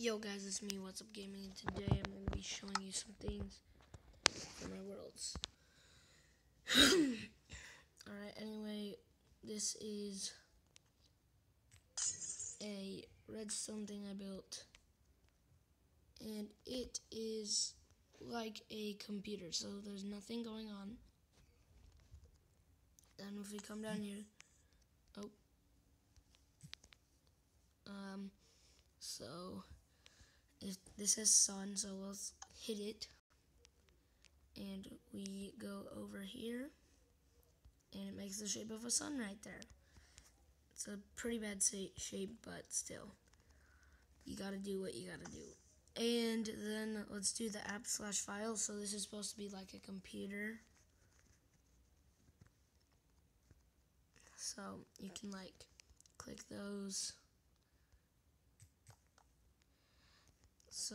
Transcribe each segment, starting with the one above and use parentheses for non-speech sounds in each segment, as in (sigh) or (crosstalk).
Yo guys, it's me, What's Up Gaming, and today I'm going to be showing you some things for my worlds. (coughs) Alright, anyway, this is a redstone thing I built. And it is like a computer, so there's nothing going on. And if we come down here, oh, um, so if this has sun, so we'll hit it. And we go over here, and it makes the shape of a sun right there. It's a pretty bad shape, but still, you gotta do what you gotta do. And then let's do the app slash file. So this is supposed to be like a computer. So you can like click those So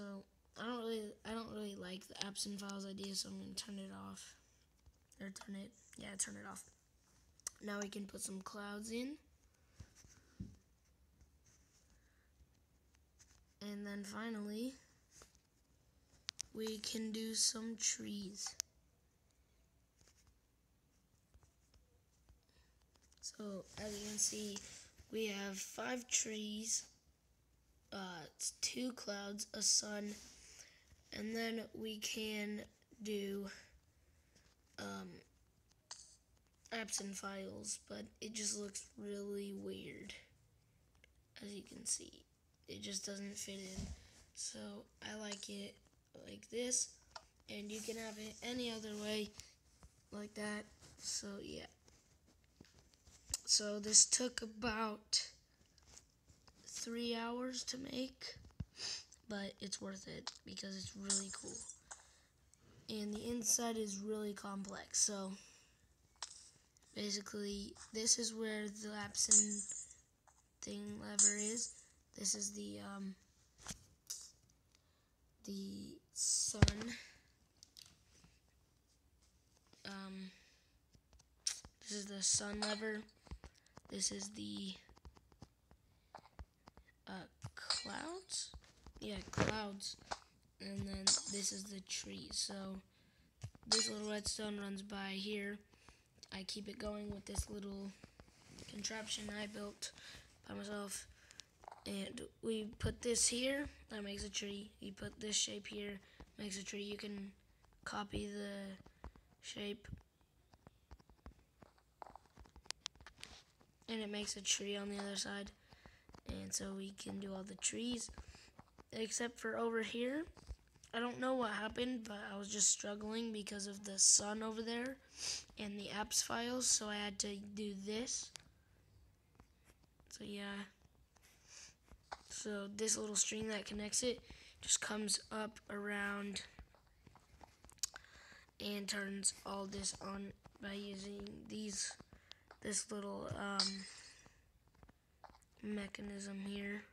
I don't really I don't really like the apps and files idea, so I'm gonna turn it off. Or turn it yeah, turn it off. Now we can put some clouds in. And then finally we can do some trees. So as you can see, we have five trees uh, two clouds, a sun, and then we can do um, apps and files, but it just looks really weird, as you can see. It just doesn't fit in. So I like it like this, and you can have it any other way, like that. So yeah. So this took about three hours to make, but it's worth it because it's really cool. And the inside is really complex. So basically, this is where the Lapson thing lever is. This is the um, the sun. Um, this is the sun lever. This is the uh, clouds. Yeah, clouds. And then this is the tree. So this little redstone runs by here. I keep it going with this little contraption I built by myself. And we put this here, that makes a tree. You put this shape here, makes a tree. You can copy the shape. And it makes a tree on the other side and so we can do all the trees. Except for over here I don't know what happened but I was just struggling because of the sun over there and the apps files so I had to do this. So yeah. So this little string that connects it just comes up around and turns all this on by using these this little um, mechanism here.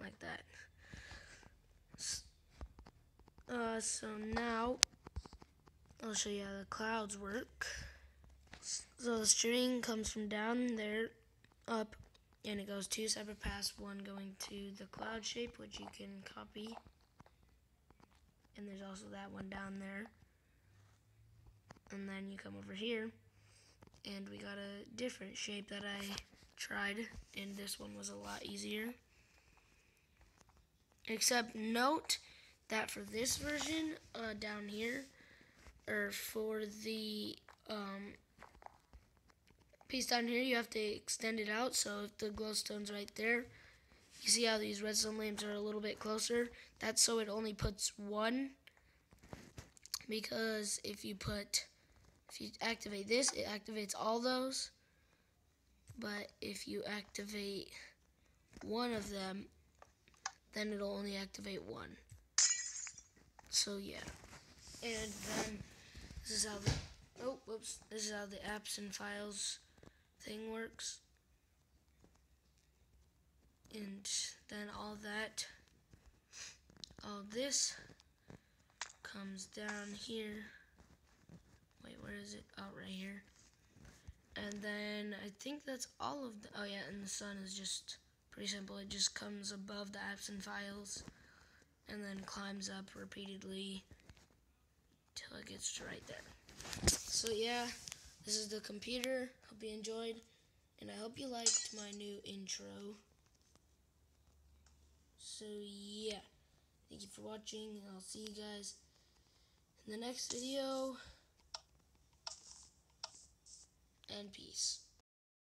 Like that. Uh, so now, I'll show you how the clouds work. So the string comes from down there up and it goes two separate paths, one going to the cloud shape, which you can copy. And there's also that one down there. And then you come over here and we got a different shape that I tried and this one was a lot easier. Except note that for this version uh, down here or for the um, piece down here you have to extend it out so if the glowstone's right there you see how these redstone lamps are a little bit closer? That's so it only puts one because if you put if you activate this, it activates all those. But if you activate one of them, then it'll only activate one. So yeah. And then this is how the oh whoops this is how the apps and files thing works. And then all that all this comes down here where is it? Oh, right here. And then I think that's all of the, oh yeah, and the sun is just Pretty simple. It just comes above the apps and files and then climbs up repeatedly till it gets to right there. So yeah, this is the computer. Hope you enjoyed. And I hope you liked my new intro. So yeah, thank you for watching. and I'll see you guys in the next video. And peace.